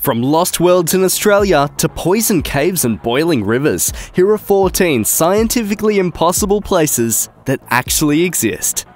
From lost worlds in Australia to poison caves and boiling rivers, here are 14 scientifically impossible places that actually exist.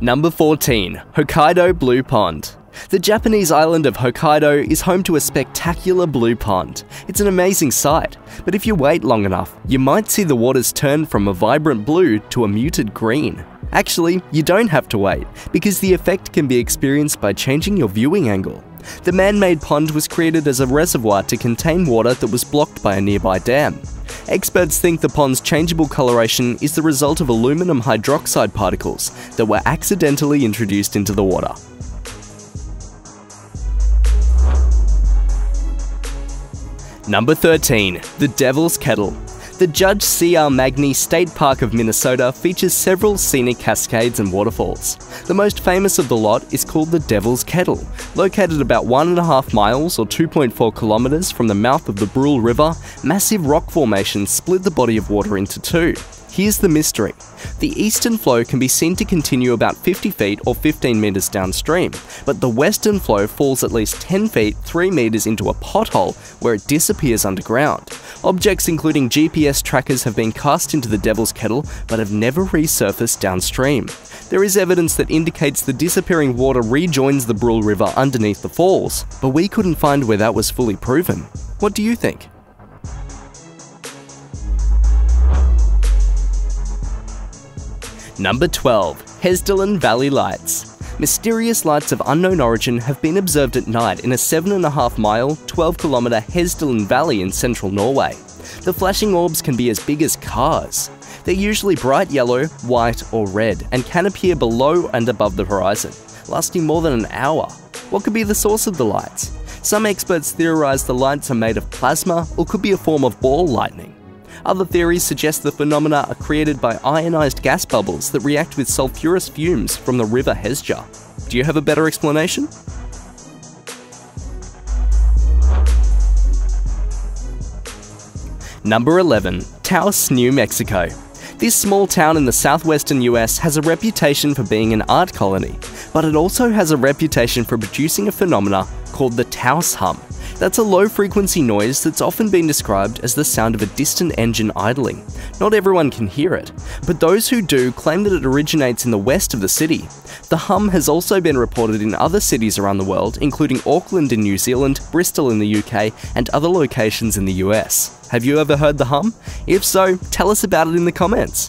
Number 14 Hokkaido Blue Pond. The Japanese island of Hokkaido is home to a spectacular blue pond. It's an amazing sight, but if you wait long enough, you might see the waters turn from a vibrant blue to a muted green. Actually, you don't have to wait, because the effect can be experienced by changing your viewing angle. The man made pond was created as a reservoir to contain water that was blocked by a nearby dam. Experts think the pond's changeable coloration is the result of aluminum hydroxide particles that were accidentally introduced into the water. Number 13. The Devil's Kettle. The Judge C.R. Magney State Park of Minnesota features several scenic cascades and waterfalls. The most famous of the lot is called the Devil's Kettle. Located about 1.5 miles or 2.4 kilometres from the mouth of the Brule River, massive rock formations split the body of water into two. Here's the mystery. The eastern flow can be seen to continue about 50 feet or 15 metres downstream, but the western flow falls at least 10 feet 3 metres into a pothole where it disappears underground. Objects including GPS trackers have been cast into the Devil's Kettle but have never resurfaced downstream. There is evidence that indicates the disappearing water rejoins the Brule River underneath the falls, but we couldn't find where that was fully proven. What do you think? Number 12 Hessdalen Valley Lights. Mysterious lights of unknown origin have been observed at night in a 7.5 mile, 12 kilometre Hessdalen Valley in central Norway. The flashing orbs can be as big as cars. They're usually bright yellow, white, or red and can appear below and above the horizon, lasting more than an hour. What could be the source of the lights? Some experts theorise the lights are made of plasma or could be a form of ball lightning. Other theories suggest the phenomena are created by ionized gas bubbles that react with sulfurous fumes from the river Hesja. Do you have a better explanation? Number 11. Taos, New Mexico. This small town in the southwestern US has a reputation for being an art colony, but it also has a reputation for producing a phenomena called the Taos hum. That's a low frequency noise that's often been described as the sound of a distant engine idling. Not everyone can hear it, but those who do claim that it originates in the west of the city. The hum has also been reported in other cities around the world, including Auckland in New Zealand, Bristol in the UK, and other locations in the US. Have you ever heard the hum? If so, tell us about it in the comments.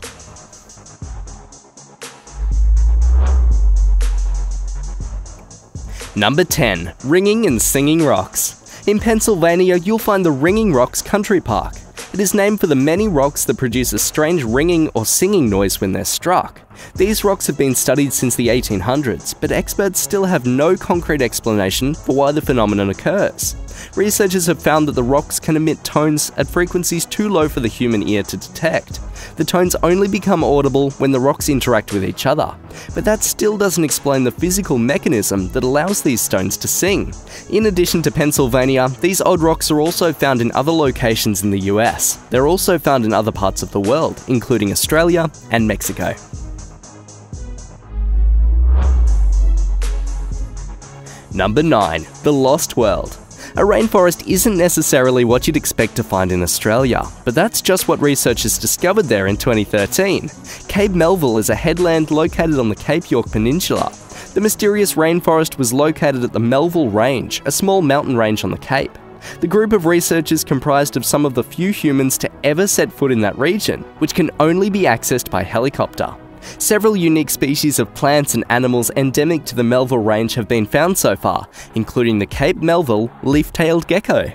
Number 10 Ringing and Singing Rocks. In Pennsylvania, you'll find the Ringing Rocks Country Park. It is named for the many rocks that produce a strange ringing or singing noise when they're struck. These rocks have been studied since the 1800s, but experts still have no concrete explanation for why the phenomenon occurs. Researchers have found that the rocks can emit tones at frequencies too low for the human ear to detect. The tones only become audible when the rocks interact with each other, but that still doesn't explain the physical mechanism that allows these stones to sing. In addition to Pennsylvania, these odd rocks are also found in other locations in the US. They're also found in other parts of the world, including Australia and Mexico. Number 9. The Lost World. A rainforest isn't necessarily what you'd expect to find in Australia, but that's just what researchers discovered there in 2013. Cape Melville is a headland located on the Cape York Peninsula. The mysterious rainforest was located at the Melville Range, a small mountain range on the Cape. The group of researchers comprised of some of the few humans to ever set foot in that region, which can only be accessed by helicopter. Several unique species of plants and animals endemic to the Melville Range have been found so far, including the Cape Melville leaf-tailed gecko.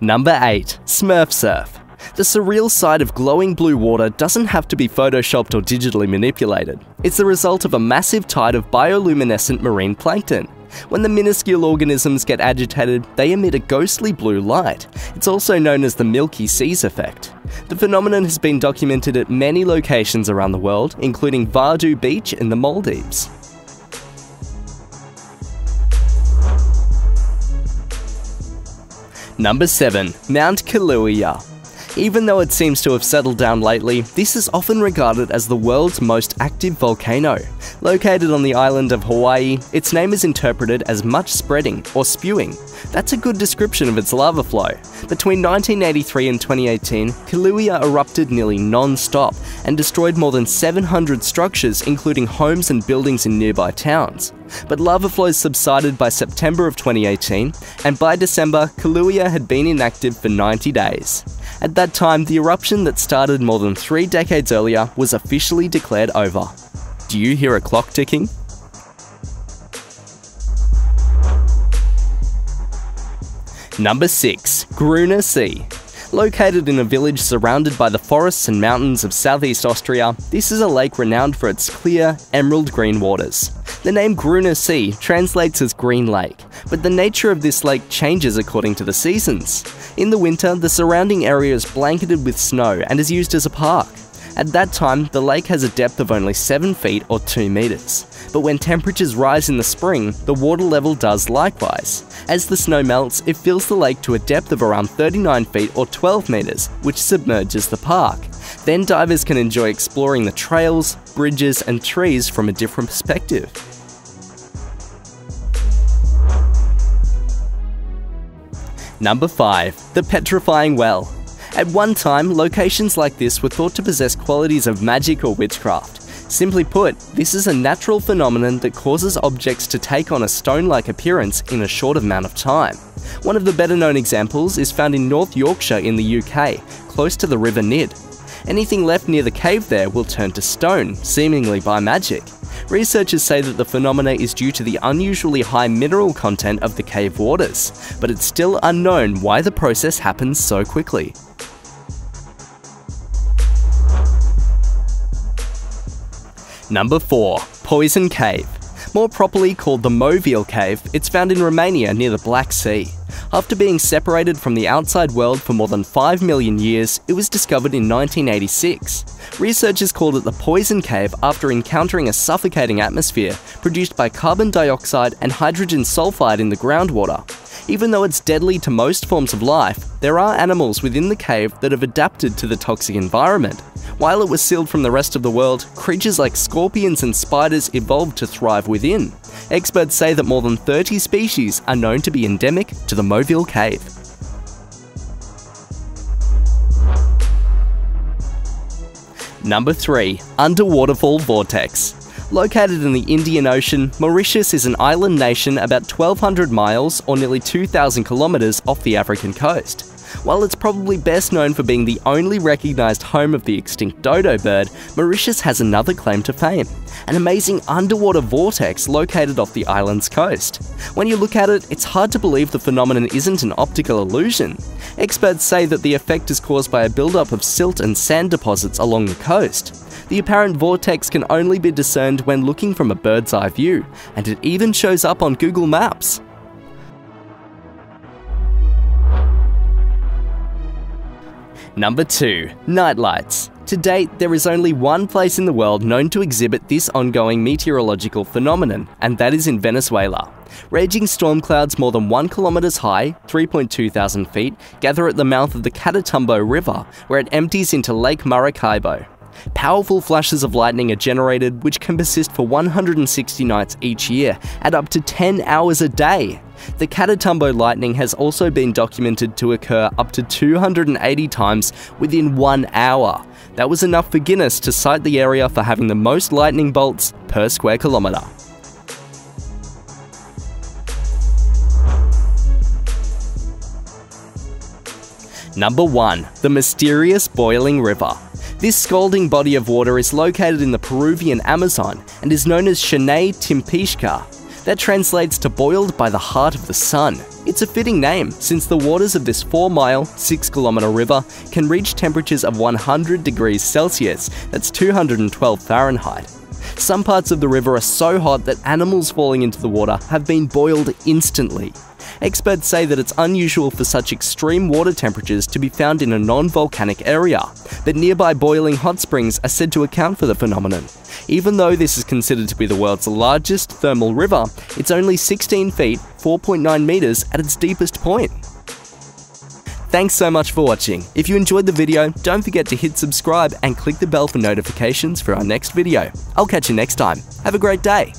Number 8. Smurf Surf. The surreal sight of glowing blue water doesn't have to be photoshopped or digitally manipulated. It's the result of a massive tide of bioluminescent marine plankton. When the minuscule organisms get agitated, they emit a ghostly blue light. It's also known as the Milky Seas effect. The phenomenon has been documented at many locations around the world, including Vaadhoo Beach in the Maldives. Number 7. Mount Kilauea Even though it seems to have settled down lately, this is often regarded as the world's most active volcano. Located on the island of Hawaii, its name is interpreted as much spreading or spewing. That's a good description of its lava flow. Between 1983 and 2018, Kilauea erupted nearly non-stop and destroyed more than 700 structures including homes and buildings in nearby towns. But lava flows subsided by September of 2018, and by December, Kilauea had been inactive for 90 days. At that time, the eruption that started more than three decades earlier was officially declared over. Do you hear a clock ticking? Number 6. Grüner See. Located in a village surrounded by the forests and mountains of southeast Austria, this is a lake renowned for its clear, emerald green waters. The name Grüner See translates as Green Lake, but the nature of this lake changes according to the seasons. In the winter, the surrounding area is blanketed with snow and is used as a park. At that time, the lake has a depth of only 7 feet or 2 metres. But when temperatures rise in the spring, the water level does likewise. As the snow melts, it fills the lake to a depth of around 39 feet or 12 metres, which submerges the park. Then divers can enjoy exploring the trails, bridges, and trees from a different perspective. Number 5. The Petrifying Well. At one time, locations like this were thought to possess qualities of magic or witchcraft. Simply put, this is a natural phenomenon that causes objects to take on a stone-like appearance in a short amount of time. One of the better known examples is found in North Yorkshire in the UK, close to the River Nid. Anything left near the cave there will turn to stone, seemingly by magic. Researchers say that the phenomena is due to the unusually high mineral content of the cave waters, but it's still unknown why the process happens so quickly. Number 4. Poison Cave. More properly called the Movile Cave, it's found in Romania near the Black Sea. After being separated from the outside world for more than 5 million years, it was discovered in 1986. Researchers called it the Poison Cave after encountering a suffocating atmosphere produced by carbon dioxide and hydrogen sulfide in the groundwater. Even though it's deadly to most forms of life, there are animals within the cave that have adapted to the toxic environment. While it was sealed from the rest of the world, creatures like scorpions and spiders evolved to thrive within. Experts say that more than 30 species are known to be endemic to the Movile Cave. Number 3. Underwaterfall Vortex Located in the Indian Ocean, Mauritius is an island nation about 1,200 miles or nearly 2,000 kilometres off the African coast. While it's probably best known for being the only recognised home of the extinct dodo bird, Mauritius has another claim to fame an amazing underwater vortex located off the island's coast. When you look at it, it's hard to believe the phenomenon isn't an optical illusion. Experts say that the effect is caused by a buildup of silt and sand deposits along the coast. The apparent vortex can only be discerned when looking from a bird's eye view, and it even shows up on Google Maps. Number 2. Nightlights. To date, there is only one place in the world known to exhibit this ongoing meteorological phenomenon, and that is in Venezuela. Raging storm clouds more than 1 kilometers high, 3.2 thousand feet, gather at the mouth of the Catatumbo River, where it empties into Lake Maracaibo. Powerful flashes of lightning are generated, which can persist for 160 nights each year, at up to 10 hours a day. The Catatumbo lightning has also been documented to occur up to 280 times within one hour. That was enough for Guinness to cite the area for having the most lightning bolts per square kilometre. Number 1. The Mysterious Boiling River. This scalding body of water is located in the Peruvian Amazon and is known as Shanay Timpishka. That translates to boiled by the heart of the sun. It's a fitting name, since the waters of this 4 mile, 6 kilometre river can reach temperatures of 100 degrees Celsius, that's 212 Fahrenheit. Some parts of the river are so hot that animals falling into the water have been boiled instantly. Experts say that it's unusual for such extreme water temperatures to be found in a non volcanic area, but nearby boiling hot springs are said to account for the phenomenon. Even though this is considered to be the world's largest thermal river, it's only 16 feet, 4.9 metres at its deepest point. Thanks so much for watching. If you enjoyed the video, don't forget to hit subscribe and click the bell for notifications for our next video. I'll catch you next time. Have a great day.